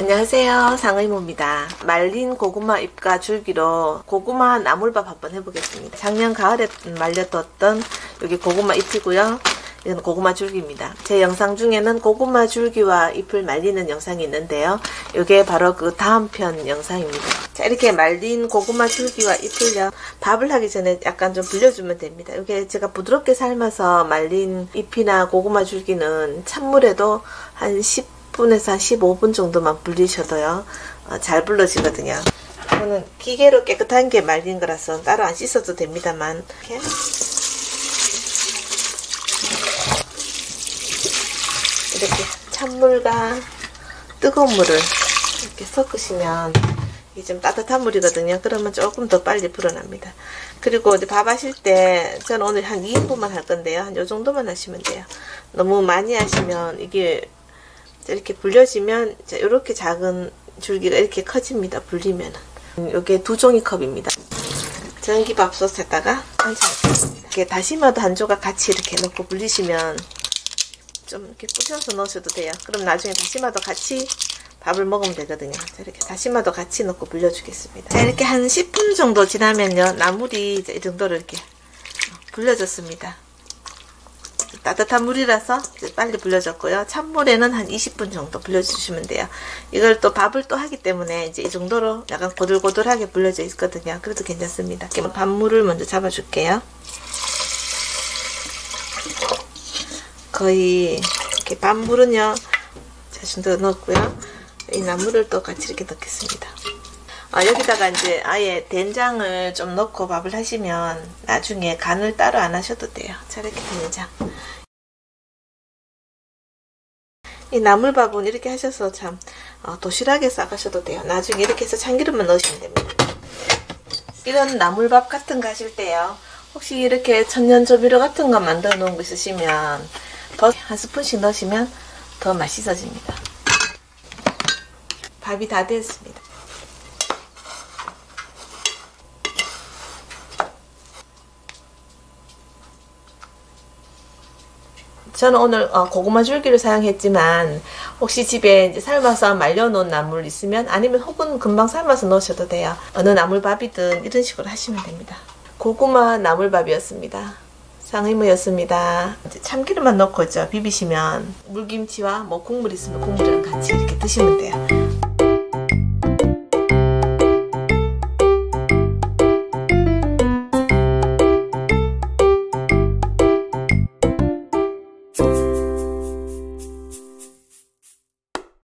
안녕하세요. 상의모입니다. 말린 고구마 잎과 줄기로 고구마 나물밥 한번 해보겠습니다. 작년 가을에 말려뒀던 여기 고구마 잎이고요. 이건 고구마 줄기입니다. 제 영상 중에는 고구마 줄기와 잎을 말리는 영상이 있는데요. 이게 바로 그 다음 편 영상입니다. 자 이렇게 말린 고구마 줄기와 잎을요. 밥을 하기 전에 약간 좀 불려주면 됩니다. 이게 제가 부드럽게 삶아서 말린 잎이나 고구마 줄기는 찬물에도 한 10. 10분에서 한 15분 정도만 불리셔도요 어, 잘 불러지거든요 이거는 기계로 깨끗한 게 말린 거라서 따로 안 씻어도 됩니다만 이렇게 이렇게 찬물과 뜨거운 물을 이렇게 섞으시면 이게 좀 따뜻한 물이거든요. 그러면 조금 더 빨리 불어납니다. 그리고 이제 밥 하실 때 저는 오늘 한 2인분만 할 건데요. 한 요 정도만 하시면 돼요. 너무 많이 하시면 이게 이렇게 불려지면 이렇게 작은 줄기가 이렇게 커집니다. 불리면 이게 두 종이컵입니다. 전기밥솥에다가 얹어놓습니다. 이렇게 다시마도 한 조각 같이 이렇게 넣고 불리시면 좀 이렇게 부셔서 넣으셔도 돼요. 그럼 나중에 다시마도 같이 밥을 먹으면 되거든요. 자, 이렇게 다시마도 같이 넣고 불려주겠습니다. 자, 이렇게 한 10분 정도 지나면요. 나물이 이 정도로 이렇게 불려졌습니다. 따뜻한 물이라서 빨리 불려졌고요. 찬물에는 한 20분 정도 불려주시면 돼요. 이걸 또 밥을 또 하기 때문에 이제 이 정도로 약간 고들고들하게 불려져 있거든요. 그래도 괜찮습니다. 밥물을 먼저 잡아줄게요. 거의 이렇게 밥물은요. 자신 더 넣었고요. 이 나물을 또 같이 이렇게 넣겠습니다. 아, 여기다가 이제 아예 된장을 좀 넣고 밥을 하시면 나중에 간을 따로 안 하셔도 돼요. 자, 이렇게 된장. 이 나물밥은 이렇게 하셔서 참 어, 도시락에 싸가셔도 돼요. 나중에 이렇게 해서 참기름만 넣으시면 됩니다. 이런 나물밥 같은 거 하실 때요. 혹시 이렇게 천년조미료 같은 거 만들어 놓은 거 있으시면 더 한 스푼씩 넣으시면 더 맛있어집니다. 밥이 다 됐습니다. 저는 오늘 어, 고구마 줄기를 사용했지만 혹시 집에 삶아서 말려놓은 나물 있으면 아니면 혹은 금방 삶아서 넣으셔도 돼요. 어느 나물밥이든 이런 식으로 하시면 됩니다. 고구마 나물밥이었습니다. 상의무였습니다. 참기름만 넣고 있죠. 비비시면 물김치와 뭐 국물 있으면 국물이랑 같이 이렇게 드시면 돼요.